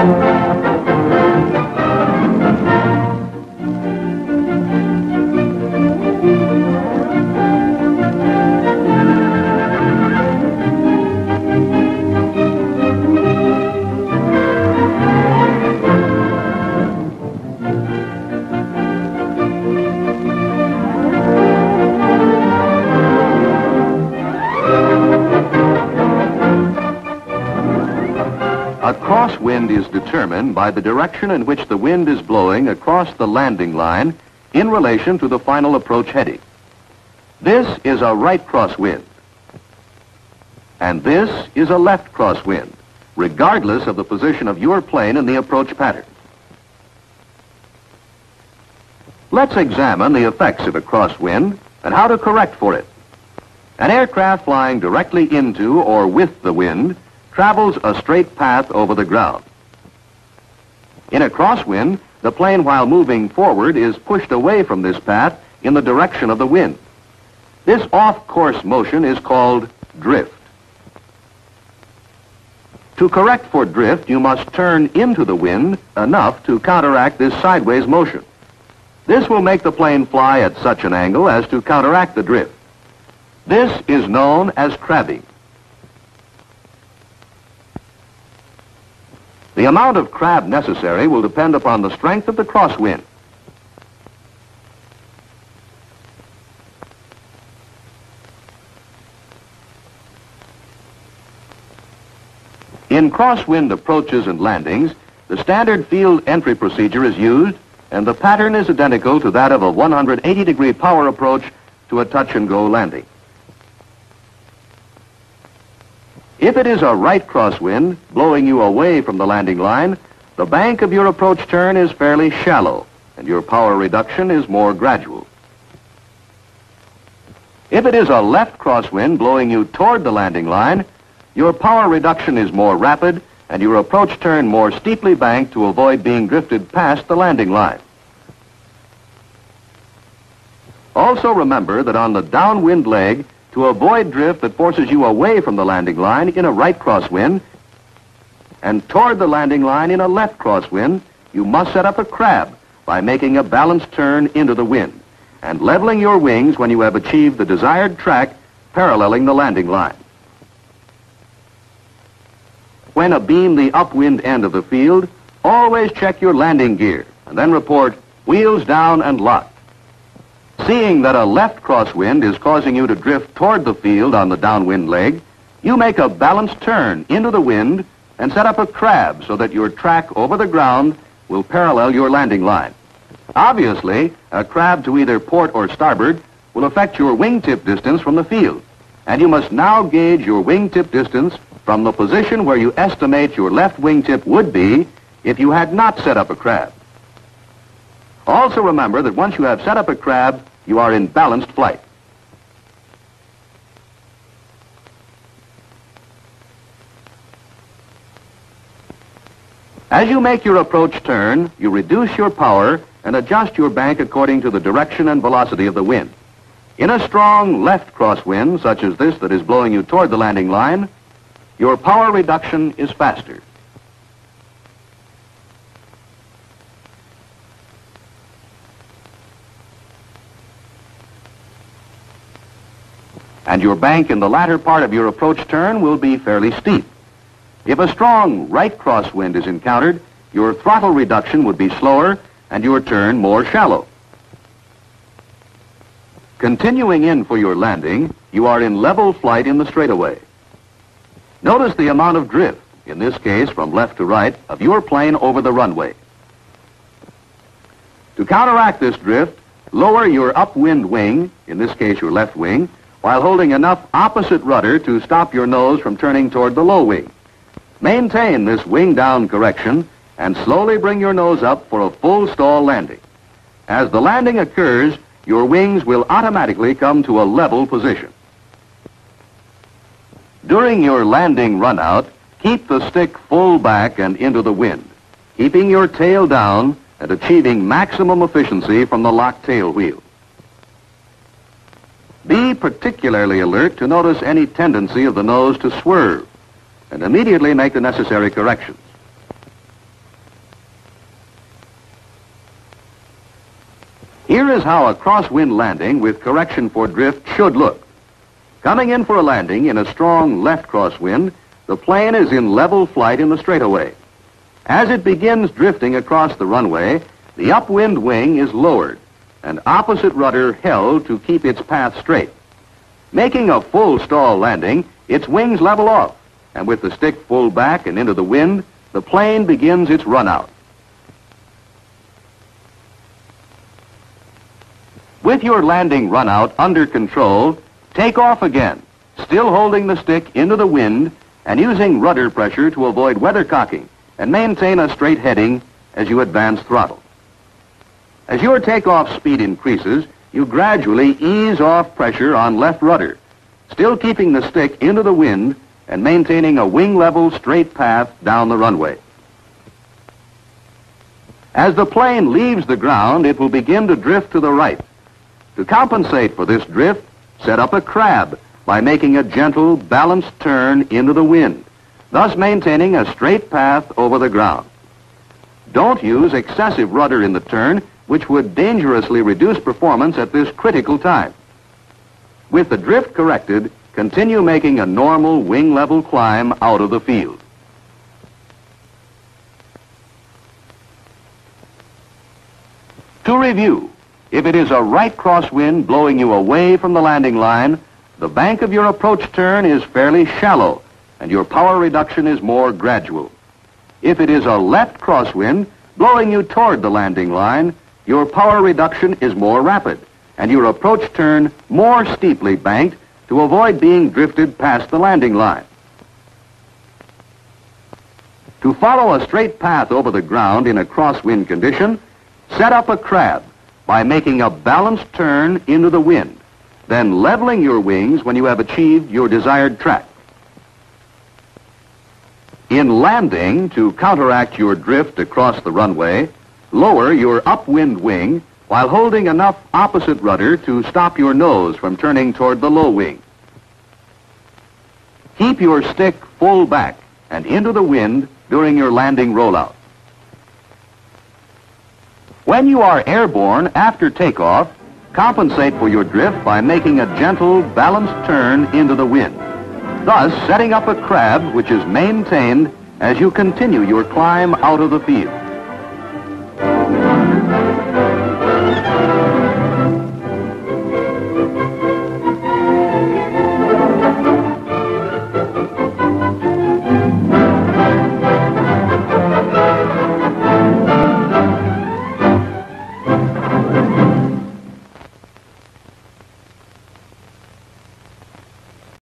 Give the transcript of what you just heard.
A is determined by the direction in which the wind is blowing across the landing line in relation to the final approach heading. This is a right crosswind. And this is a left crosswind, regardless of the position of your plane in the approach pattern. Let's examine the effects of a crosswind and how to correct for it. An aircraft flying directly into or with the wind travels a straight path over the ground. In a crosswind, the plane while moving forward is pushed away from this path in the direction of the wind. This off-course motion is called drift. To correct for drift, you must turn into the wind enough to counteract this sideways motion. This will make the plane fly at such an angle as to counteract the drift. This is known as crabbing. The amount of crab necessary will depend upon the strength of the crosswind. In crosswind approaches and landings, the standard field entry procedure is used and the pattern is identical to that of a 180 degree power approach to a touch and go landing. If it is a right crosswind blowing you away from the landing line, the bank of your approach turn is fairly shallow and your power reduction is more gradual. If it is a left crosswind blowing you toward the landing line, your power reduction is more rapid and your approach turn more steeply banked to avoid being drifted past the landing line. Also remember that on the downwind leg, to avoid drift that forces you away from the landing line in a right crosswind and toward the landing line in a left crosswind, you must set up a crab by making a balanced turn into the wind and leveling your wings when you have achieved the desired track paralleling the landing line. When abeam the upwind end of the field, always check your landing gear and then report wheels down and locked. Seeing that a left crosswind is causing you to drift toward the field on the downwind leg, you make a balanced turn into the wind and set up a crab so that your track over the ground will parallel your landing line. Obviously, a crab to either port or starboard will affect your wingtip distance from the field, and you must now gauge your wingtip distance from the position where you estimate your left wingtip would be if you had not set up a crab. Also remember that once you have set up a crab, you are in balanced flight. As you make your approach turn, you reduce your power and adjust your bank according to the direction and velocity of the wind. In a strong left crosswind, such as this that is blowing you toward the landing line, your power reduction is faster. And your bank in the latter part of your approach turn will be fairly steep. If a strong right crosswind is encountered, your throttle reduction would be slower and your turn more shallow. Continuing in for your landing, you are in level flight in the straightaway. Notice the amount of drift, in this case from left to right, of your plane over the runway. To counteract this drift, lower your upwind wing, in this case your left wing, while holding enough opposite rudder to stop your nose from turning toward the low wing. Maintain this wing down correction and slowly bring your nose up for a full stall landing. As the landing occurs, your wings will automatically come to a level position. During your landing runout, keep the stick full back and into the wind, keeping your tail down and achieving maximum efficiency from the locked tail wheel. Be particularly alert to notice any tendency of the nose to swerve and immediately make the necessary corrections. Here is how a crosswind landing with correction for drift should look. Coming in for a landing in a strong left crosswind, the plane is in level flight in the straightaway. As it begins drifting across the runway, the upwind wing is lowered and opposite rudder held to keep its path straight. Making a full stall landing, its wings level off, and with the stick full back and into the wind, the plane begins its run out. With your landing run out under control, take off again, still holding the stick into the wind and using rudder pressure to avoid weathercocking and maintain a straight heading as you advance throttle. As your takeoff speed increases, you gradually ease off pressure on left rudder, still keeping the stick into the wind and maintaining a wing level straight path down the runway. As the plane leaves the ground, it will begin to drift to the right. To compensate for this drift, set up a crab by making a gentle, balanced turn into the wind, thus maintaining a straight path over the ground. Don't use excessive rudder in the turn, which would dangerously reduce performance at this critical time. With the drift corrected, continue making a normal wing level climb out of the field. To review, if it is a right crosswind blowing you away from the landing line, the bank of your approach turn is fairly shallow and your power reduction is more gradual. If it is a left crosswind blowing you toward the landing line, your power reduction is more rapid and your approach turn more steeply banked to avoid being drifted past the landing line. To follow a straight path over the ground in a crosswind condition, set up a crab by making a balanced turn into the wind then leveling your wings when you have achieved your desired track. In landing, to counteract your drift across the runway, lower your upwind wing while holding enough opposite rudder to stop your nose from turning toward the low wing. Keep your stick full back and into the wind during your landing rollout. When you are airborne after takeoff, Compensate for your drift by making a gentle, balanced turn into the wind, thus setting up a crab which is maintained as you continue your climb out of the field.